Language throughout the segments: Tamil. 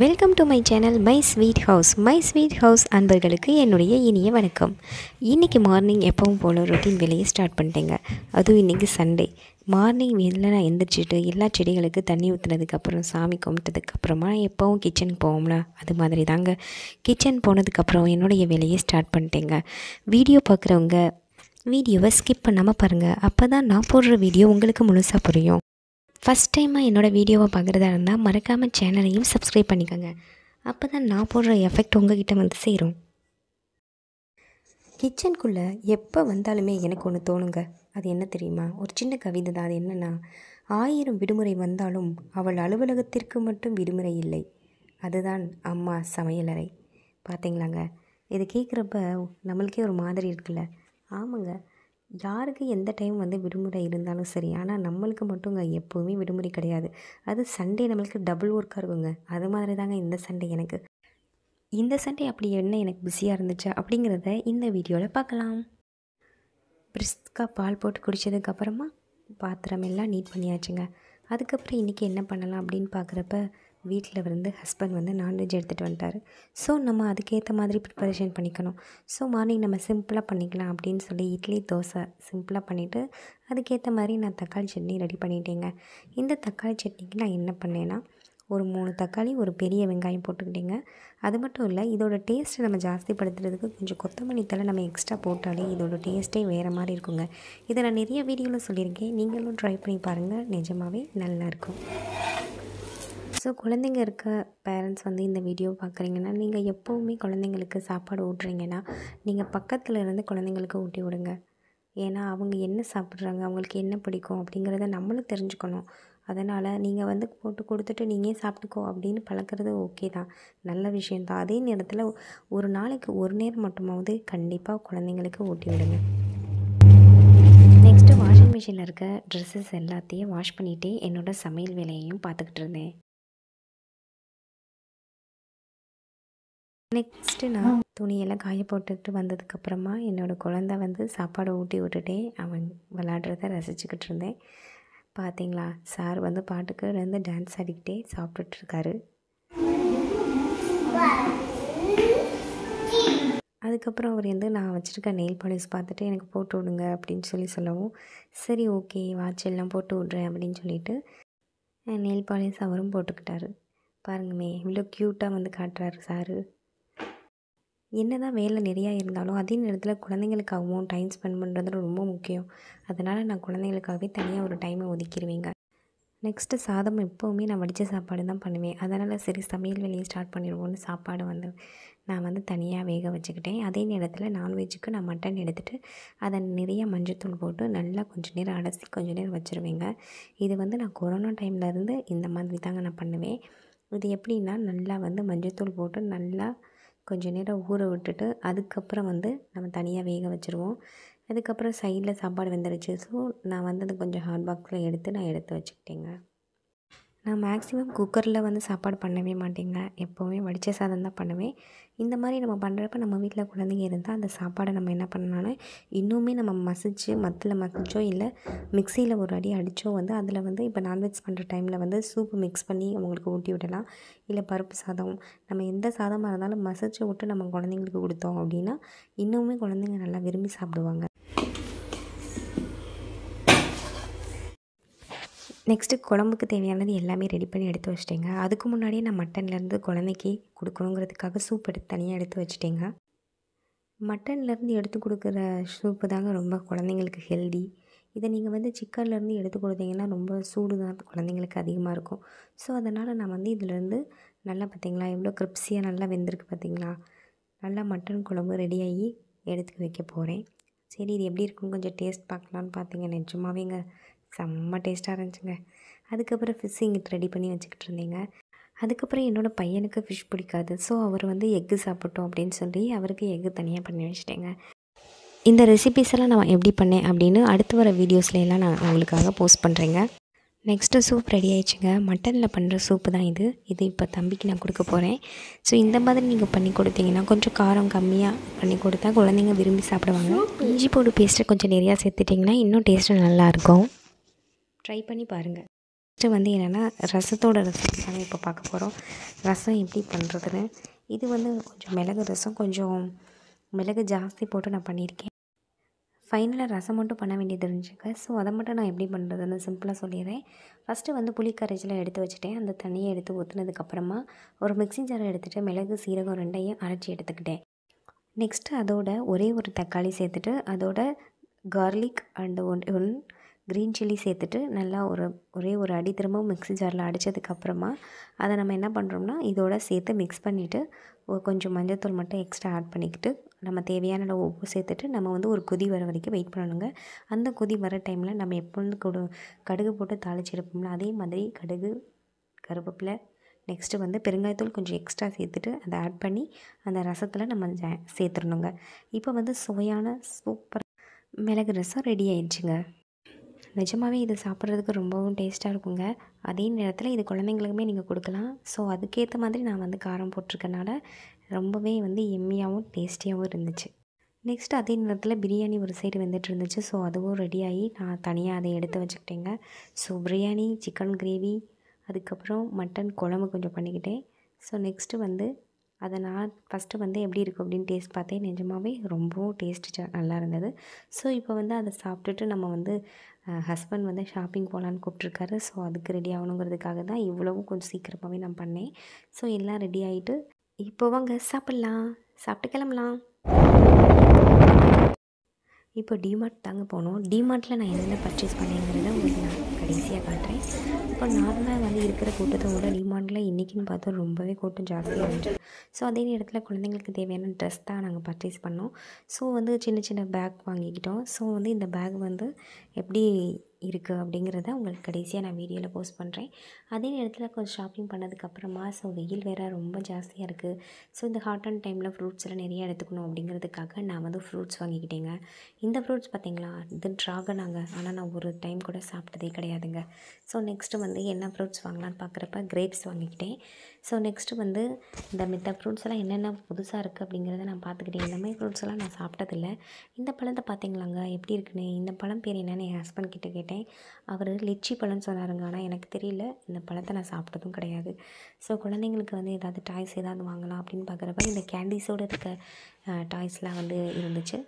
Welcome to my channel my sweet house my sweet house அன்பர்களுக்கு என்னுடைய இனிய வணக்கம். இன்றைக்கி மார்னிங் எப்பவும் போல் ரொட்டீன் வேலையை ஸ்டார்ட் பண்ணிட்டேங்க. அதுவும் இன்றைக்கி சண்டே மார்னிங் வெளில நான் எந்திரிச்சிட்டு எல்லா செடிகளுக்கு தண்ணி ஊற்றுனதுக்கப்புறம் சாமி கும்பிட்டதுக்கப்புறமா எப்போவும் கிச்சனுக்கு போவோம்ல அது மாதிரி தாங்க கிச்சன் போனதுக்கப்புறம் என்னுடைய வேலையை ஸ்டார்ட் பண்ணிட்டேங்க. வீடியோ பார்க்குறவங்க வீடியோவை ஸ்கிப் பண்ணாமல் பாருங்கள் அப்போ தான் நான் போடுற வீடியோ உங்களுக்கு முழுசாக புரியும். ஃபஸ்ட் டைமாக என்னோடய வீடியோவை பார்க்குறதா இருந்தால் மறக்காமல் சேனலையும் சப்ஸ்கிரைப் பண்ணிக்கோங்க. அப்போ தான் நான் போடுற எஃபெக்ட் உங்ககிட்ட வந்து சேரும். கிச்சனுக்குள்ளே எப்போ வந்தாலுமே எனக்கு ஒன்று தோணுங்க. அது என்ன தெரியுமா? ஒரு சின்ன கவிதை தான். அது என்னென்னா ஆயிரம் விடுமுறை வந்தாலும் அவள் அலுவலகத்திற்கு மட்டும் விடுமுறை இல்லை. அதுதான் அம்மா சமையலறை பார்த்தீங்களாங்க இது கேட்குறப்ப நம்மளுக்கே ஒரு மாதிரி இருக்குல்ல? ஆமாங்க. யாருக்கு எந்த டைம் வந்து விடுமுறை இருந்தாலும் சரி ஆனால் நம்மளுக்கு மட்டுங்க எப்போவுமே விடுமுறை கிடையாது. அது சண்டே நம்மளுக்கு டபுள் ஒர்க்காக இருக்குங்க. அது மாதிரி தாங்க இந்த சண்டே எனக்கு. இந்த சண்டே அப்படி என்ன எனக்கு பிஸியாக இருந்துச்சு அப்படிங்கிறத இந்த வீடியோவில் பார்க்கலாம். பிரிஸ்காக பால் போட்டு குடித்ததுக்கப்புறமா பாத்திரம் எல்லாம் நீட் பண்ணியாச்சுங்க. அதுக்கப்புறம் இன்றைக்கி என்ன பண்ணலாம் அப்படின்னு பார்க்குறப்ப வீட்டில் வந்து ஹஸ்பண்ட் வந்து நான்வெஜ் எடுத்துகிட்டு வந்துட்டார். ஸோ நம்ம அதுக்கேற்ற மாதிரி ப்ரிப்பரேஷன் பண்ணிக்கணும். ஸோ மார்னிங் நம்ம சிம்பிளாக பண்ணிக்கலாம் அப்படின்னு சொல்லி இட்லி தோசை சிம்பிளாக பண்ணிவிட்டு அதுக்கேற்ற மாதிரி நான் தக்காளி சட்னி ரெடி பண்ணிட்டேங்க. இந்த தக்காளி சட்னிக்கு நான் என்ன பண்ணேன்னா ஒரு மூணு தக்காளி ஒரு பெரிய வெங்காயம் போட்டுக்கிட்டேங்க. அது மட்டும் இல்லை இதோட டேஸ்ட்டை நம்ம ஜாஸ்திப்படுத்துறதுக்கு கொஞ்சம் கொத்தமல்லி தலை நம்ம எக்ஸ்ட்ரா போட்டாலே இதோட டேஸ்ட்டே வேறு மாதிரி இருக்குங்க. இதை நான் நிறைய வீடியோவில் சொல்லியிருக்கேன். நீங்களும் ட்ரை பண்ணி பாருங்கள் நிஜமாகவே நல்லாயிருக்கும் ஸோ குழந்தைங்க இருக்க பேரண்ட்ஸ் வந்து இந்த வீடியோ பார்க்குறீங்கன்னா நீங்கள் எப்போவுமே குழந்தைங்களுக்கு சாப்பாடு ஊட்டுறீங்கன்னா நீங்கள் பக்கத்தில் இருந்து குழந்தைங்களுக்கு ஊட்டி விடுங்க. ஏன்னா அவங்க என்ன சாப்பிட்றாங்க அவங்களுக்கு என்ன பிடிக்கும் அப்படிங்கிறத நம்மளும் தெரிஞ்சுக்கணும். அதனால் நீங்கள் வந்து போட்டு கொடுத்துட்டு நீங்கள் சாப்பிட்டுக்கோ அப்படின்னு பழக்கிறது ஓகே தான். நல்ல விஷயந்தான் அதே நேரத்தில் ஒரு நாளைக்கு ஒரு நேரம் மட்டுமாவது கண்டிப்பாக குழந்தைங்களுக்கு ஊட்டி விடுங்க. நெக்ஸ்ட்டு வாஷிங் மிஷினில் இருக்க ட்ரெஸ்ஸஸ் எல்லாத்தையும் வாஷ் பண்ணிவிட்டு என்னோடய சமையல் வேலையையும் பார்த்துக்கிட்டு இருந்தேன். நெக்ஸ்ட்டு நான் துணியெல்லாம் காய போட்டுட்டு வந்ததுக்கப்புறமா என்னோடய குழந்த வந்து சாப்பாடு ஊட்டி விட்டுட்டே அவன் விளாடுறத ரசிச்சுக்கிட்டு இருந்தேன். பார்த்தீங்களா சார் வந்து பாட்டுக்கு வந்து டான்ஸ் ஆடிக்கிட்டே சாப்பிட்டுட்ருக்காரு. அதுக்கப்புறம் அவர் வந்து நான் வச்சுருக்க நெயில் பாலிஷ் பார்த்துட்டு எனக்கு போட்டு விடுங்க அப்படின்னு சொல்லி சொல்லவும் சரி ஓகே வாட்ச் எல்லாம் போட்டு விட்றேன் அப்படின்னு சொல்லிட்டு நெயில் பாலிஷ் அவரும் போட்டுக்கிட்டாரு. பாருங்கமே இவ்வளோ க்யூட்டாக வந்து காட்டுறாரு சாரு. என்ன தான் வேலை நிறையா இருந்தாலும் அதே நேரத்தில் குழந்தைங்களுக்காகவும் டைம் ஸ்பெண்ட் பண்ணுறது ரொம்ப முக்கியம். அதனால் நான் குழந்தைங்களுக்காகவே தனியாக ஒரு டைமை ஒதுக்கிடுவேங்க நெக்ஸ்ட்டு சாதம் எப்போவுமே நான் வடித்த சாப்பாடு தான் பண்ணுவேன். அதனால் சரி சமையல் வேலையை ஸ்டார்ட் பண்ணிடுவோன்னு சாப்பாடு வந்து நான் வந்து தனியாக வேக வச்சுக்கிட்டேன். அதே நேரத்தில் நான்வெஜ்ஜுக்கு நான் மட்டன் எடுத்துகிட்டு அதை நிறைய மஞ்சத்தூள் போட்டு நல்லா கொஞ்சம் நேரம் அலசி கொஞ்சம் நேரம் வச்சுருவேங்க. இது வந்து நான் கொரோனா டைம்லேருந்து இந்த மாதிரி தாங்க நான் பண்ணுவேன். இது எப்படின்னா நல்லா வந்து மஞ்சத்தூள் போட்டு நல்லா கொஞ்சம் நேரம் ஊற விட்டுட்டு அதுக்கப்புறம் வந்து நம்ம தனியாக வேக வச்சுருவோம். அதுக்கப்புறம் சைடில் சாப்பாடு வெந்துருச்சு. ஸோ நான் வந்து அது கொஞ்சம் ஹாட் பாக்ஸில் எடுத்து நான் எடுத்து வச்சுக்கிட்டேங்க. நான் மேக்ஸிமம் குக்கரில் வந்து சாப்பாடு பண்ணவே மாட்டேங்க. எப்போவுமே வடித்த சாதம் தான் பண்ணுவேன். இந்த மாதிரி நம்ம பண்ணுறப்ப நம்ம வீட்டில் குழந்தைங்க இருந்தால் அந்த சாப்பாடை நம்ம என்ன பண்ணலான்னா இன்னுமே நம்ம மசிச்சு மத்தில் மசிச்சோ இல்லை மிக்சியில் ஒரு அடி அடித்தோ வந்து அதில் வந்து இப்போ நான்வெஜ் பண்ணுற டைமில் வந்து சூப்பு மிக்ஸ் பண்ணி அவங்களுக்கு ஊட்டி விடலாம். இல்லை பருப்பு சாதம். நம்ம எந்த சாதமாக இருந்தாலும் மசிச்சு விட்டு நம்ம குழந்தைங்களுக்கு கொடுத்தோம் அப்படின்னா இன்னுமே குழந்தைங்க நல்லா விரும்பி சாப்பிடுவாங்க. நெக்ஸ்ட்டு குழம்புக்கு தேவையானது எல்லாமே ரெடி பண்ணி எடுத்து வச்சிட்டேங்க. அதுக்கு முன்னாடியே நான் மட்டன்லேருந்து குழந்தைக்கு கொடுக்கணுங்கிறதுக்காக சூப் எடுத்து தனியாக எடுத்து வச்சிட்டேங்க. மட்டன்லேருந்து எடுத்து கொடுக்குற சூப்பு தாங்க ரொம்ப குழந்தைங்களுக்கு ஹெல்தி இதை நீங்கள் வந்து சிக்கன்லேருந்து எடுத்து கொடுத்தீங்கன்னா ரொம்ப சூடு தான் குழந்தைங்களுக்கு அதிகமாக இருக்கும். ஸோ அதனால் நான் வந்து இதிலேருந்து நல்லா பார்த்தீங்களா எவ்வளோ கிரிப்ஸியாக நல்லா வெந்திருக்கு பார்த்தீங்களா நல்லா மட்டன் குழம்பு ரெடியாகி எடுத்து வைக்க போகிறேன் சரி இது எப்படி இருக்குன்னு கொஞ்சம் டேஸ்ட் பார்க்கலான்னு பார்த்தீங்க நிஜமாவேங்க செம்ம டேஸ்ட்டாக இருந்துச்சுங்க. அதுக்கப்புறம் ஃபிஷ் இங்கிட்டு ரெடி பண்ணி வச்சுக்கிட்டு இருந்தேங்க. அதுக்கப்புறம் என்னோடய பையனுக்கு ஃபிஷ் பிடிக்காது. ஸோ அவர் வந்து எக்கு சாப்பிட்டோம் அப்படின்னு சொல்லி அவருக்கு எக்கு தனியாக பண்ணி வச்சுட்டேங்க. இந்த ரெசிபிஸ் எல்லாம் நான் எப்படி பண்ணேன் அப்படின்னு அடுத்து வர வீடியோஸ்ல எல்லாம் நான் உங்களுக்காக போஸ்ட் பண்ணுறேங்க நெக்ஸ்ட்டு சூப் ரெடி ஆயிடுச்சுங்க. மட்டனில் பண்ணுற சூப்பு தான் இது. இது இப்போ தம்பிக்கு நான் கொடுக்க போகிறேன் ஸோ இந்த மாதிரி நீங்கள் பண்ணி கொடுத்தீங்கன்னா கொஞ்சம் காரம் கம்மியாக பண்ணி கொடுத்தா குழந்தைங்க விரும்பி சாப்பிடுவாங்க. இஞ்சி பூண்டு பேஸ்ட்டை கொஞ்சம் நிறையா சேர்த்துட்டிங்கன்னா இன்னும் டேஸ்ட்டு நல்லாயிருக்கும் ட்ரை பண்ணி பாருங்கள் ஃபஸ்ட்டு வந்து என்னென்னா ரசத்தோட ரெசிபி தான் இப்போ பார்க்க போகிறோம் ரசம் எப்படி பண்ணுறதுன்னு இது வந்து கொஞ்சம் மிளகு ரசம் கொஞ்சம் மிளகு ஜாஸ்தி போட்டு நான் பண்ணியிருக்கேன். ஃபைனலாக ரசம் மட்டும் பண்ண வேண்டியது இருந்துச்சுங்க. ஸோ அதை மட்டும் நான் எப்படி பண்ணுறதுன்னு சிம்பிளாக சொல்லிடுறேன். ஃபஸ்ட்டு வந்து புளி எடுத்து வச்சுட்டேன். அந்த தண்ணியை எடுத்து ஊற்றுனதுக்கப்புறமா ஒரு மிக்ஸி ஜாரை எடுத்துகிட்டு மிளகு சீரகம் ரெண்டையும் அரைச்சி எடுத்துக்கிட்டேன். நெக்ஸ்ட்டு அதோட ஒரே ஒரு தக்காளி சேர்த்துட்டு அதோட garlic and one one green chilli சேர்த்துட்டு நல்லா ஒரு ஒரே ஒரு அடி திரும்பவும் மிக்ஸி ஜாரில் அடித்ததுக்கப்புறமா அதை நம்ம என்ன பண்ணுறோம்னா இதோட சேர்த்து மிக்ஸ் பண்ணிவிட்டு கொஞ்சம் மஞ்சள்தூள் மட்டும் எக்ஸ்ட்ரா ஆட் பண்ணிக்கிட்டு நம்ம தேவையான அளவு உப்பு சேர்த்துட்டு நம்ம வந்து ஒரு கொதி வர வரைக்கும் வெயிட் பண்ணணுங்க. அந்த கொதி வர டைமில் நம்ம எப்பொழுது கொடு கடுகு போட்டு தாளிச்சு எடுப்போம்ல அதே மாதிரி கடுகு கருவேப்பிலை நெக்ஸ்ட்டு வந்து பெருங்காயத்தூள் கொஞ்சம் எக்ஸ்ட்ரா சேர்த்துட்டு அதை ஆட் பண்ணி அந்த ரசத்தில் நம்ம சேர்த்துடணுங்க. இப்போ வந்து சுவையான சூப்பர் மிளகு ரசம் ரெடி ஆயிடுச்சுங்க. நிஜமாகவே இது சாப்பிட்றதுக்கு ரொம்பவும் டேஸ்ட்டாக இருக்குங்க. அதே நேரத்தில் இது குழந்தைங்களுக்குமே நீங்கள் கொடுக்கலாம். ஸோ அதுக்கேற்ற மாதிரி நான் வந்து காரம் போட்டிருக்கனால ரொம்பவே வந்து எம்மியாகவும் டேஸ்டியாகவும் இருந்துச்சு. நெக்ஸ்ட் அதே நேரத்தில் பிரியாணி ஒரு சைடு வந்துட்டு இருந்துச்சு. ஸோ அதுவும் ரெடி ஆகி நான் தனியாக அதை எடுத்து வச்சுக்கிட்டேங்க. ஸோ பிரியாணி சிக்கன் கிரேவி அதுக்கப்புறம் மட்டன் குழம்பு கொஞ்சம் பண்ணிக்கிட்டேன். ஸோ நெக்ஸ்ட்டு வந்து அதை நான் ஃபஸ்ட்டு வந்து எப்படி இருக்கும் அப்படின்னு டேஸ்ட் பார்த்தேன். நிஜமாகவே ரொம்பவும் டேஸ்ட்டு நல்லா இருந்தது. ஸோ இப்போ வந்து அதை சாப்பிட்டுட்டு நம்ம வந்து ஹஸ்பண்ட் வந்து ஷாப்பிங் போகலான்னு கூப்பிட்ருக்காரு ஸோ அதுக்கு ரெடி ஆகணுங்கிறதுக்காக தான் இவ்வளவும் கொஞ்சம் சீக்கிரமாகவே நான் பண்ணேன். ஸோ எல்லாம் ரெடி ஆகிட்டு இப்போ வாங்க சாப்பிட்லாம். சாப்பிட்டு கிளம்பலாம். இப்போ டிமார்ட் தாங்க போனோம் டிமார்ட்டில் நான் என்னென்ன பர்ச்சேஸ் பண்ணேங்கிறத உங்களுக்கு நான் கடைசியாக காட்டுறேன். இப்போ நார்மலாக வந்து இருக்கிற கூட்டத்தை விட டிமார்ட்டில் இன்றைக்கின்னு பார்த்தா ரொம்பவே கூட்டம் ஜாஸ்தியாக இருந்துச்சு. ஸோ அதே நேரத்தில் குழந்தைங்களுக்கு தேவையான ட்ரெஸ் தான் நாங்கள் பர்ச்சேஸ் பண்ணோம். ஸோ வந்து சின்ன சின்ன பேக் வாங்கிக்கிட்டோம். ஸோ வந்து இந்த பேக் வந்து எப்படி இருக்குது அப்படிங்கிறத உங்களுக்கு கடைசியாக நான் வீடியோவில் போஸ்ட் பண்ணுறேன் அதே நேரத்தில் கொஞ்சம் ஷாப்பிங் பண்ணதுக்கப்புறமா ஸோ வெயில் வேறு ரொம்ப ஜாஸ்தியாக இருக்குது ஸோ இந்த ஹாட் அண்ட் டைமில் ஃப்ரூட்ஸ் எல்லாம் நிறைய எடுத்துக்கணும் அப்படிங்கிறதுக்காக நான் வந்து ஃப்ரூட்ஸ் வாங்கிக்கிட்டேங்க. இந்த ஃப்ரூட்ஸ் பார்த்தீங்களா இது ட்ராகனாங்க ஆனால் நான் ஒரு டைம் கூட சாப்பிட்டதே கிடையாதுங்க. ஸோ நெக்ஸ்ட்டு வந்து என்ன ஃப்ரூட்ஸ் வாங்கலாம்னு பார்க்குறப்ப கிரேப்ஸ் வாங்கிக்கிட்டேன். ஸோ நெக்ஸ்ட்டு வந்து இந்த மித்த ஃப்ரூட்ஸ் எல்லாம் என்னென்ன புதுசாக இருக்குது அப்படிங்கிறத நான் பார்த்துக்கிட்டேன். இந்த மாதிரி ஃப்ரூட்ஸ் எல்லாம் நான் சாப்பிட்டதில்ல. இந்த பழத்தை பார்த்தீங்களாங்க? எப்படி இருக்குன்னு? இந்த பழம் பேர் என்னென்னு என் ஹஸ்பண்ட் கிட்ட கேட்டேன். அவர் லிச்சி பழம்னு சொன்னாருங்க. ஆனால் எனக்கு தெரியல. இந்த பழத்தை நான் சாப்பிட்டதும் கிடையாது. ஸோ குழந்தைங்களுக்கு வந்து ஏதாவது டாய்ஸ் ஏதாவது வாங்கலாம் அப்படின்னு பார்க்குறப்ப இந்த கேண்டீஸோடு இருக்க டாய்ஸ்லாம் வந்து இருந்துச்சு.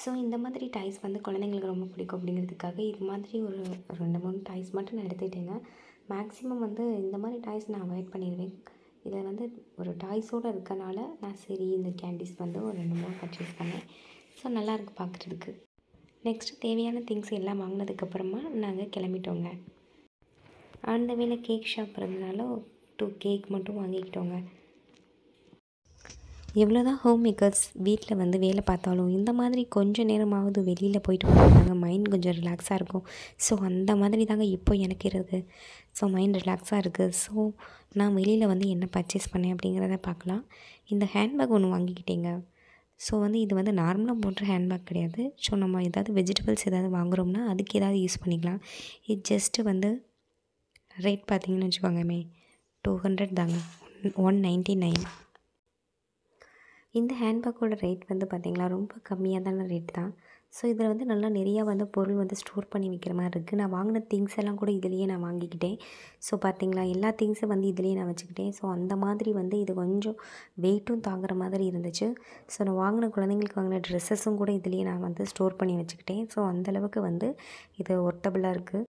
ஸோ இந்த மாதிரி டாய்ஸ் வந்து குழந்தைங்களுக்கு ரொம்ப பிடிக்கும் அப்படிங்கிறதுக்காக இது மாதிரி ஒரு ரெண்டு மூணு டாய்ஸ் மட்டும் நான் எடுத்துக்கிட்டேங்க. மேக்ஸிமம் வந்து இந்த மாதிரி டாய்ஸ் நான் அவாய்ட் பண்ணிடுவேன். இதில் வந்து ஒரு டாய்ஸோடு இருக்கனால நான் சரி இந்த கேண்டீஸ் வந்து ஒரு ரெண்டு மூணு பர்ச்சேஸ் பண்ணேன். ஸோ நல்லாயிருக்கு பார்க்குறதுக்கு. நெக்ஸ்ட்டு தேவையான திங்ஸ் எல்லாம் வாங்கினதுக்கப்புறமா நாங்கள் கிளம்பிட்டோங்க. அந்த வேலை கேக் ஷாப் இருந்தனால டூ கேக் மட்டும் வாங்கிக்கிட்டோங்க. எவ்வளோதான் ஹோம் மேக்கர்ஸ் வீட்டில் வந்து வேலை பார்த்தாலும் இந்த மாதிரி கொஞ்சம் நேரமாவது வெளியில் போயிட்டு வந்தாங்க மைண்ட் கொஞ்சம் ரிலாக்ஸாக இருக்கும். ஸோ அந்த மாதிரி தாங்க இப்போ எனக்கு இருக்குது ஸோ மைண்ட் ரிலாக்ஸாக இருக்குது ஸோ நான் வெளியில் வந்து என்ன பர்ச்சேஸ் பண்ணேன் அப்படிங்கிறத பார்க்கலாம். இந்த ஹேண்ட்பேக் ஒன்று வாங்கிக்கிட்டேங்க. ஸோ வந்து இது வந்து நார்மலாக போடுற ஹேண்ட்பேக் கிடையாது. ஸோ நம்ம ஏதாவது வெஜிடபிள்ஸ் ஏதாவது வாங்குகிறோம்னா அதுக்கு ஏதாவது யூஸ் பண்ணிக்கலாம். இது ஜஸ்ட்டு வந்து ரேட் பார்த்தீங்கன்னு வச்சுக்கோங்கமே டூ ஹண்ட்ரட் தாங்க. ஒன் நைன்ட்டி நைன் இந்த ஹேண்ட்பேக்கோட ரேட் வந்து பார்த்திங்களா ரொம்ப கம்மியாக தான ரேட் தான். ஸோ இதில் வந்து நல்லா நிறையா வந்து பொருள் வந்து ஸ்டோர் பண்ணி வைக்கிற மாதிரி இருக்குது நான் வாங்கின திங்ஸ் எல்லாம் கூட இதுலேயே நான் வாங்கிக்கிட்டேன். ஸோ பார்த்தீங்களா எல்லா திங்ஸும் வந்து இதுலேயே நான் வச்சுக்கிட்டேன். ஸோ அந்த மாதிரி வந்து இது கொஞ்சம் வெயிட்டும் தாங்குற மாதிரி இருந்துச்சு. ஸோ நான் வாங்கின குழந்தைங்களுக்கு வாங்கின ட்ரெஸ்ஸஸும் கூட இதுலேயே நான் வந்து ஸ்டோர் பண்ணி வச்சுக்கிட்டேன். ஸோ அந்தளவுக்கு வந்து இது ஒர்த்தபுளாக இருக்குது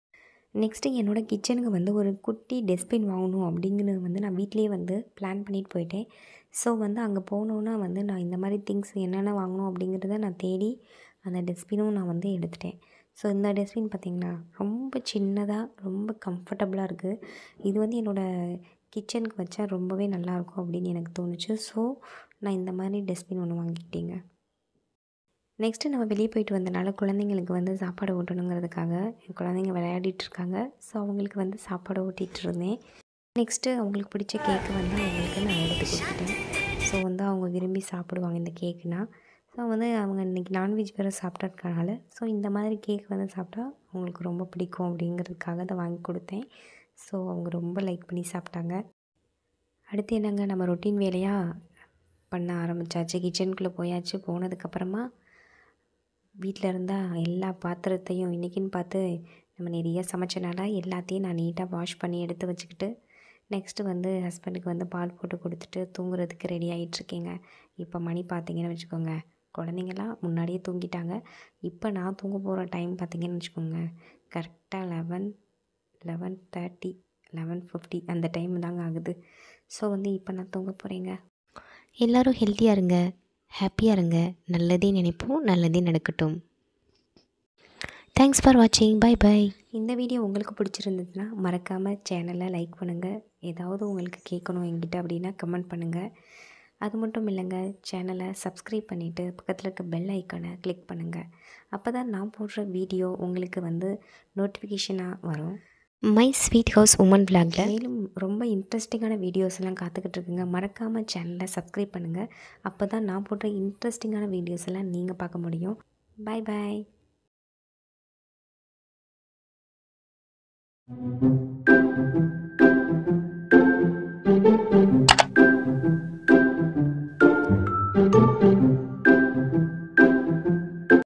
நெக்ஸ்ட்டு என்னோடய கிச்சனுக்கு வந்து ஒரு குட்டி டஸ்ட்பின் வாங்கணும் அப்படிங்கிறது வந்து நான் வீட்டிலேயே வந்து பிளான் பண்ணிட்டு போயிட்டேன். ஸோ வந்து அங்கே போனோன்னா வந்து நான் இந்த மாதிரி திங்ஸ் என்னென்ன வாங்கணும் அப்படிங்கிறத நான் தேடி அந்த டஸ்ட்பினும் நான் வந்து எடுத்துட்டேன். ஸோ இந்த டஸ்ட்பின் பார்த்திங்கன்னா ரொம்ப சின்னதாக ரொம்ப கம்ஃபர்டபுளாக இருக்குது இது வந்து என்னோடய கிச்சனுக்கு வச்சா ரொம்பவே நல்லாயிருக்கும் அப்படின்னு எனக்கு தோணுச்சு. ஸோ நான் இந்த மாதிரி டஸ்ட்பின் ஒன்று வாங்கிக்கிட்டேங்க. நெக்ஸ்ட்டு நம்ம வெளியே போயிட்டு வந்தனால குழந்தைங்களுக்கு வந்து சாப்பாடு ஊட்டணுங்கிறதுக்காக என் குழந்தைங்க விளையாடிட்டு இருக்காங்க ஸோ அவங்களுக்கு வந்து சாப்பாடு ஊட்டிகிட்டு இருந்தேன் நெக்ஸ்ட்டு அவங்களுக்கு பிடிச்ச கேக்கு வந்து அவங்களுக்கு நான் எடுத்து கொடுத்துட்டேன். ஸோ வந்து அவங்க விரும்பி சாப்பிடுவாங்க இந்த கேக்குனா ஸோ வந்து அவங்க இன்றைக்கி நான்வெஜ் வேறு சாப்பிட்டதுனால ஸோ இந்த மாதிரி கேக் வந்து சாப்பிட்டா அவங்களுக்கு ரொம்ப பிடிக்கும் அப்படிங்கிறதுக்காக அதை வாங்கி கொடுத்தேன். ஸோ அவங்க ரொம்ப லைக் பண்ணி சாப்பிட்டாங்க. அடுத்து என்னங்க நம்ம ரொட்டீன் வேலையாக பண்ண ஆரம்பித்தாச்சு கிச்சனுக்குள்ளே போயாச்சு போனதுக்கப்புறமா வீட்டில் இருந்தால் எல்லா பாத்திரத்தையும் இன்றைக்கின்னு பார்த்து நம்ம நிறைய சமைச்சனால எல்லாத்தையும் நான் நீட்டாக வாஷ் பண்ணி எடுத்து வச்சுக்கிட்டு நெக்ஸ்ட்டு வந்து ஹஸ்பண்டுக்கு வந்து பால் போட்டு கொடுத்துட்டு தூங்குறதுக்கு ரெடி ஆகிட்டுருக்கேங்க இப்போ மணி பார்த்தீங்கன்னு வச்சுக்கோங்க. குழந்தைங்களாம் முன்னாடியே தூங்கிட்டாங்க. இப்போ நான் தூங்க போகிற டைம் பார்த்தீங்கன்னு வச்சுக்கோங்க. கரெக்டாக eleven eleven thirty eleven fifty அந்த டைம் தாங்க ஆகுது. ஸோ வந்து இப்போ நான் தூங்க போகிறேங்க எல்லாரும் ஹெல்த்தியாக இருங்க. ஹாப்பியாக இருங்க. நல்லதே நினைப்போம் நல்லதே நடக்கட்டும். தேங்க்ஸ் ஃபார் வாட்சிங் பை பை இந்த வீடியோ உங்களுக்கு பிடிச்சிருந்ததுன்னா மறக்காமல் சேனலை லைக் பண்ணுங்கள் ஏதாவது உங்களுக்கு கேட்கணும் என்கிட்ட அப்படின்னா கமெண்ட் பண்ணுங்கள் அது மட்டும் இல்லைங்க சேனலை சப்ஸ்கிரைப் பண்ணிவிட்டு பக்கத்தில் இருக்க பெல் ஐக்கானை கிளிக் பண்ணுங்கள் அப்போ தான் நான் போடுற வீடியோ உங்களுக்கு வந்து நோட்டிஃபிகேஷனாக வரும். மை ஸ்வீட் ஹவுஸ் உமன் விளாகில் மேலும் ரொம்ப இன்ட்ரெஸ்டிங்கான வீடியோஸ் எல்லாம் காத்துக்கிட்டு இருக்குங்க மறக்காமல் சேனலை சப்ஸ்கிரைப் பண்ணுங்கள் அப்போ தான் நான் போடுற இன்ட்ரெஸ்டிங்கான வீடியோஸ் எல்லாம் நீங்கள் பார்க்க முடியும். Bye bye